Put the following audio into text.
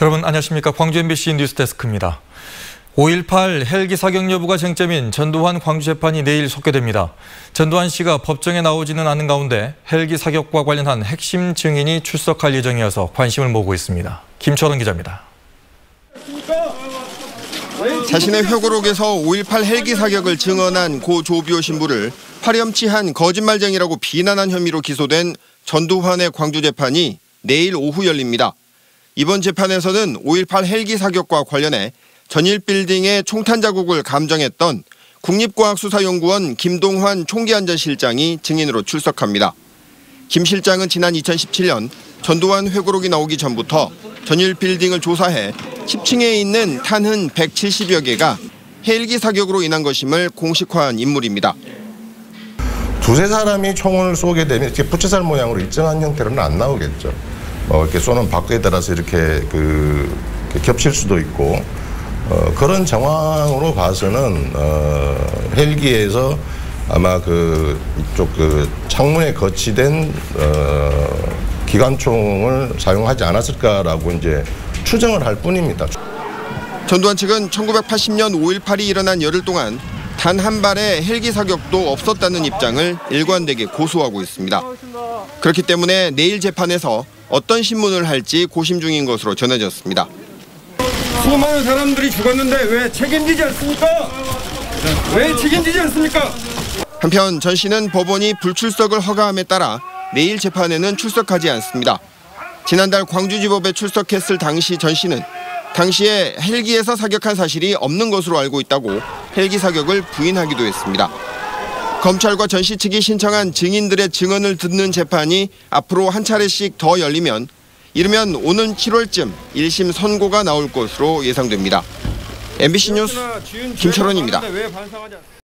여러분 안녕하십니까 광주 MBC 뉴스데스크입니다. 5.18 헬기 사격 여부가 쟁점인 전두환 광주 재판이 내일 속개됩니다. 전두환 씨가 법정에 나오지는 않은 가운데 헬기 사격과 관련한 핵심 증인이 출석할 예정이어서 관심을 모으고 있습니다. 김철원 기자입니다. 자신의 회고록에서 5.18 헬기 사격을 증언한 고 조비오 신부를 파렴치한 거짓말쟁이라고 비난한 혐의로 기소된 전두환의 광주 재판이 내일 오후 열립니다. 이번 재판에서는 5.18 헬기 사격과 관련해 전일 빌딩의 총탄 자국을 감정했던 국립과학수사연구원 김동환 총기안전실장이 증인으로 출석합니다. 김 실장은 지난 2017년 전두환 회고록이 나오기 전부터 전일 빌딩을 조사해 10층에 있는 탄흔 170여 개가 헬기 사격으로 인한 것임을 공식화한 인물입니다. 두세 사람이 총을 쏘게 되면 이렇게 부채살 모양으로 일정한 형태로는 안 나오겠죠. 어, 이렇게 쏘는 바퀴에 따라서 이렇게 그 이렇게 겹칠 수도 있고 어, 그런 정황으로 봐서는 어, 헬기에서 아마 그 이쪽 그 창문에 거치된 어, 기관총을 사용하지 않았을까라고 이제 추정을 할 뿐입니다. 전두환 측은 1980년 5.18이 일어난 열흘 동안 단 한 발의 헬기 사격도 없었다는 입장을 일관되게 고수하고 있습니다. 그렇기 때문에 내일 재판에서 어떤 신문을 할지 고심 중인 것으로 전해졌습니다. 수많은 사람들이 죽었는데 왜 책임지지 않습니까? 왜 책임지지 않습니까? 한편 전 씨는 법원이 불출석을 허가함에 따라 내일 재판에는 출석하지 않습니다. 지난달 광주지법에 출석했을 당시 전 씨는 당시에 헬기에서 사격한 사실이 없는 것으로 알고 있다고 헬기 사격을 부인하기도 했습니다. 검찰과 전씨 측이 신청한 증인들의 증언을 듣는 재판이 앞으로 한 차례씩 더 열리면 이르면 오는 7월쯤 1심 선고가 나올 것으로 예상됩니다. MBC 뉴스 김철원입니다.